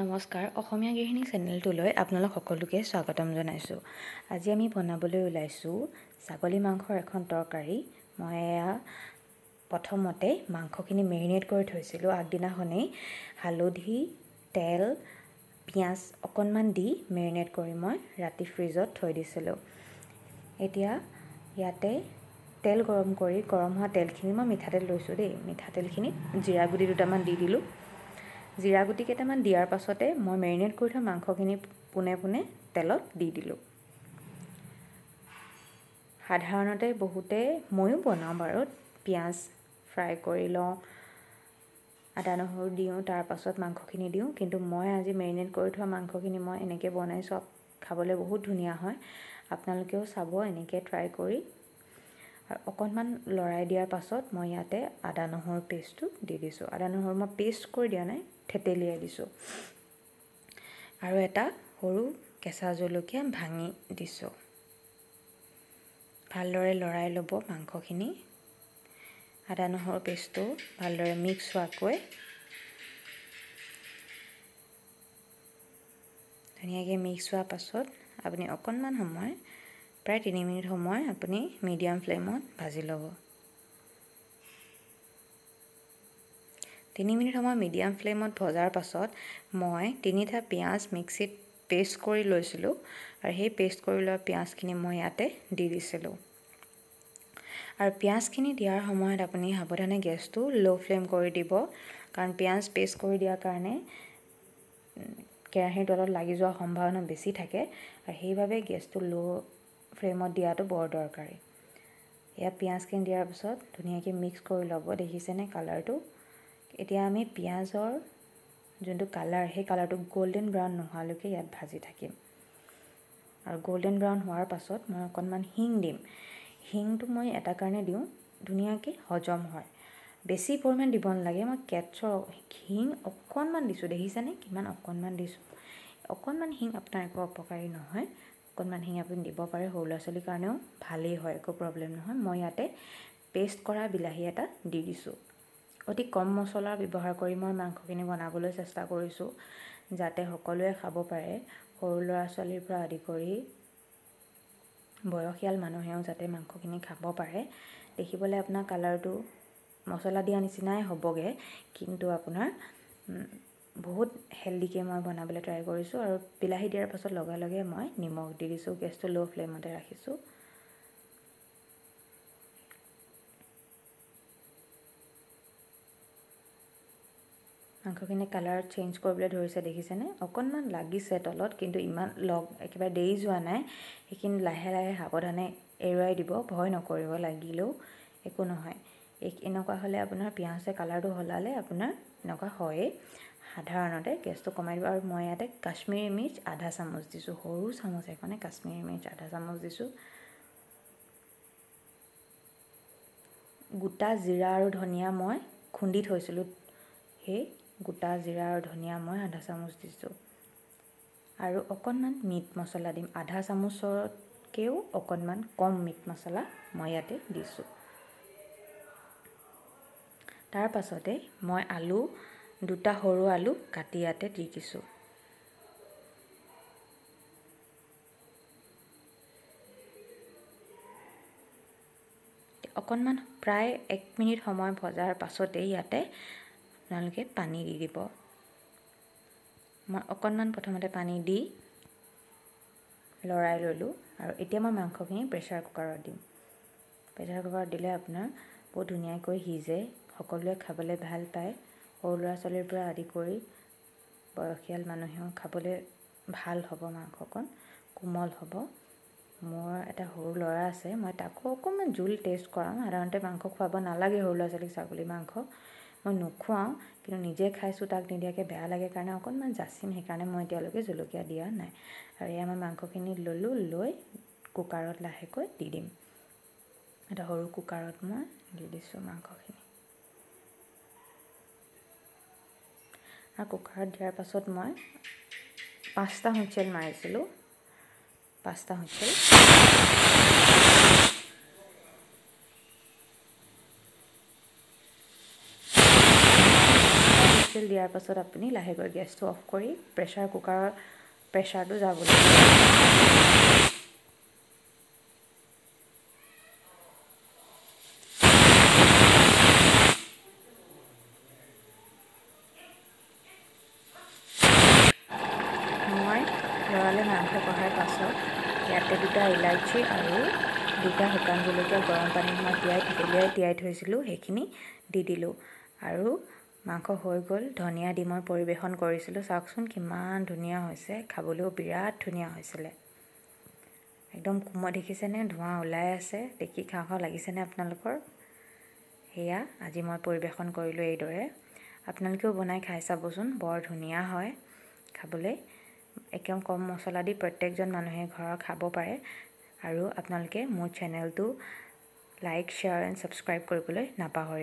নমস্কাৰ অসমীয়া গৃহিণী চেনেলটোলৈ আপোনালোক সকলোকে স্বাগতম জনাইছোঁ। আজি আমি বনাবলৈ ওলাইছোঁ ছাগলী মাংসৰ এখন তৰকাৰী। মই এয়া প্ৰথমতে মাংসখিনি মেৰিনেট কৰি থৈছিলোঁ। আগদিনাখনেই হালধি তেল পিঁয়াজ অকণমান দি মেৰিনেট কৰি মই ৰাতি ফ্ৰিজত থৈ দিছিলোঁ। এতিয়া ইয়াতে তেল গৰম কৰি গৰম হোৱা তেলখিনি মই মিঠাতেল লৈছোঁ দেই। মিঠাতেলখিনিত জিৰা গুটি দুটামান দি দিলোঁ। জিৰা গুটি কেইটামান দিয়াৰ পাছতে মই মেৰিনেট কৰি থোৱা মাংসখিনি পোনে পোনে তেলত দি দিলোঁ। সাধাৰণতে বহুতে ময়ো বনাওঁ বাৰু পিঁয়াজ ফ্ৰাই কৰি লওঁ আদা নহৰু দিওঁ তাৰপাছত মাংসখিনি দিওঁ কিন্তু মই আজি মেৰিনেট কৰি থোৱা মাংসখিনি মই এনেকৈ বনাইছোঁ খাবলৈ বহুত ধুনীয়া হয়। আপোনালোকেও চাব এনেকৈ ট্ৰাই কৰি আৰু অকণমান লৰাই দিয়াৰ পাছত মই ইয়াতে আদা নহৰু পেষ্টটো দি দিছোঁ। আদা নহৰু মই পেষ্ট কৰি দিয়া নাই থেতেলিয়াই দিছোঁ। আৰু এটা সৰু কেঁচা জলকীয়া ভাঙি দিছোঁ। ভালদৰে লৰাই ল'ব মাংসখিনি। আদা নহৰু পেষ্টটো ভালদৰে মিক্স হোৱাকৈ ধুনীয়াকৈ মিক্স হোৱাৰ পাছত আপুনি অকণমান সময় প্ৰায় তিনি মিনিট সময় আপুনি মিডিয়াম ফ্লেমত ভাজি ল'ব। তিনি মিনিট সময় মিডিয়াম ফ্লেমত ভজাৰ পাছত মই তিনিটা পিঁয়াজ মিক্সিত পেষ্ট কৰি লৈছিলোঁ আৰু সেই পেষ্ট কৰি লোৱা পিঁয়াজখিনি মই ইয়াতে দি দিছিলোঁ। আৰু পিঁয়াজখিনি দিয়াৰ সময়ত আপুনি সাৱধানে গেছটো ল' ফ্লেম কৰি দিব কাৰণ পিঁয়াজ পেষ্ট কৰি দিয়াৰ কাৰণে কেৰাহীৰ তলত লাগি যোৱাৰ সম্ভাৱনা বেছি থাকে আৰু সেইবাবে গেছটো ল' ফ্লেমত দিয়াটো বৰ দৰকাৰী। ইয়াত পিঁয়াজখিনি দিয়াৰ পিছত ধুনীয়াকৈ মিক্স কৰি ল'ব দেখিছেনে কালাৰটো এতিয়া আমি পিঁয়াজৰ যোনটো কালাৰ সেই কালাৰটো গল্ডেন ব্ৰাউন নোহোৱালৈকে ইয়াত ভাজি থাকিম। আৰু গল্ডেন ব্ৰাউন হোৱাৰ পাছত মই অকণমান শিং দিম। শিংটো মই এটা কাৰণে দিওঁ ধুনীয়াকৈ হজম হয়। বেছি পৰিমাণ দিব নালাগে মই কেটছৰ শিং অকণমান দিছোঁ দেখিছেনে? কিমান অকণমান দিছোঁ। অকণমান শিং আপোনাৰ একো অপকাৰী নহয়। অকণমান শিং আপুনি দিব পাৰে সৰু ল'ৰা ছোৱালীৰ কাৰণেও ভালেই হয় একো প্ৰব্লেম নহয়। মই ইয়াতে পেষ্ট কৰা বিলাহী এটা দি দিছোঁ। অতি কম মছলা ব্যৱহাৰ কৰি মই মাংসখিনি বনাবলৈ চেষ্টা কৰিছোঁ যাতে সকলোৱে খাব পাৰে। সৰু ল'ৰা ছোৱালীৰ পৰা আদি কৰি বয়সীয়াল মানুহেও যাতে মাংসখিনি খাব পাৰে। দেখিবলৈ আপোনাৰ কালাৰটো মছলা দিয়া নিচিনাই হ'বগৈ কিন্তু আপোনাৰ বহুত হেল্ডিকৈ মই বনাবলৈ ট্ৰাই কৰিছোঁ আৰু বিলাহী দিয়াৰ পাছত লগে লগে মই নিমখ দি দিছোঁ গেছটো ল' ফ্লেমতে ৰাখিছোঁ। মাংসখিনি কালাৰ চেঞ্জ কৰিবলৈ ধৰিছে দেখিছেনে? অকণমান লাগিছে তলত কিন্তু ইমান লগ একেবাৰে দেৰি যোৱা নাই। সেইখিনি লাহে লাহে সাৱধানে এৰুৱাই দিব ভয় নকৰিব লাগিলেও একো নহয়। এই এনেকুৱা হ'লে আপোনাৰ পিঁয়াজে কালাৰটো সলালে আপোনাৰ এনেকুৱা হয়েই। সাধাৰণতে গেছটো কমাই দিব আৰু মই ইয়াতে কাশ্মীৰী মিৰ্চ আধা চামুচ দিছোঁ। সৰু চামুচ এখনে কাশ্মীৰী মিৰ্চ আধা চামুচ দিছোঁ। গোটা জিৰা আৰু ধনিয়া মই খুন্দি থৈছিলোঁ। সেই গোটা জিৰা আৰু ধনিয়া মই আধা চামুচ দিছোঁ। আৰু অকণমান মিট মছলা দিম। আধা চামুচতকৈও অকণমান কম মিট মছলা মই ইয়াতে দিছোঁ। তাৰ পাছতে মই আলু দুটা সৰু আলু কাটি ইয়াতে দি দিছোঁ। অকণমান প্ৰায় এক মিনিট সময় ভজাৰ পাছতেই ইয়াতে আপোনালোকে পানী দি দিব। মই অকণমান প্ৰথমতে পানী দি লৰাই ল'লোঁ আৰু এতিয়া মই মাংসখিনি প্ৰেছাৰ কুকাৰত দিম। প্ৰেছাৰ কুকাৰত দিলে আপোনাৰ বহুত ধুনীয়াকৈ সিজে সকলোৱে খাবলৈ ভাল পায়। সৰু ল'ৰা ছোৱালীৰ পৰা আদি কৰি বয়সীয়াল মানুহেও খাবলৈ ভাল হ'ব মাংসকণ কোমল হ'ব। মোৰ এটা সৰু ল'ৰা আছে মই তাকো অকণমান জোল টেষ্ট কৰাওঁ সাধাৰণতে মাংস খুৱাব নালাগে সৰু ল'ৰা ছোৱালীক ছাগলী মাংস। মই নোখোৱাওঁ কিন্তু নিজে খাইছোঁ তাক নিদিয়াকৈ বেয়া লাগে কাৰণে অকণমান যাচিম সেইকাৰণে মই এতিয়ালৈকে জলকীয়া দিয়া নাই। আৰু এয়া মই মাংসখিনি ল'লোঁ লৈ কুকাৰত লাহেকৈ দি দিম। এটা সৰু কুকাৰত মই দি দিছোঁ মাংসখিনি। কুকাৰত দিয়াৰ পাছত মই পাঁচটা হুইচেল মাৰিছিলোঁ। পাঁচটা হুইচেল। হুইচেল দিয়াৰ পাছত আপুনি লাহেকৈ গেছটো অফ কৰি প্ৰেছাৰ কুকাৰৰ প্ৰেছাৰটো যাবলৈ মই লৰালে মাংস পাছত ইয়াতে দুটা ইলাচি আৰু দুটা শুকান জলকীয়া গৰম পানীত মই তিয়াই থেতেলিয়াই তিয়াই থৈছিলোঁ সেইখিনি দি দিলোঁ। আৰু মাংস হৈ গ'ল ধনিয়া দি মই পৰিৱেশন কৰিছিলোঁ। চাওকচোন কিমান ধুনীয়া হৈছে খাবলৈও বিৰাট ধুনীয়া হৈছিলে। একদম কোমল দেখিছেনে? ধোঁৱা ওলাই আছে দেখি খাওঁ খাওঁ লাগিছেনে আপোনালোকৰ? সেয়া আজি মই পৰিৱেশন কৰিলোঁ এইদৰে। আপোনালোকেও বনাই খাই চাবচোন বৰ ধুনীয়া হয়। খাবলৈ একদম কম মছলা দি প্ৰত্যেকজন মানুহে ঘৰত খাব পাৰে। আৰু আপোনালোকে মোৰ চেনেলটো লাইক শ্বেয়াৰ এণ্ড ছাবস্ক্ৰাইব কৰিবলৈ নাপাহৰিব।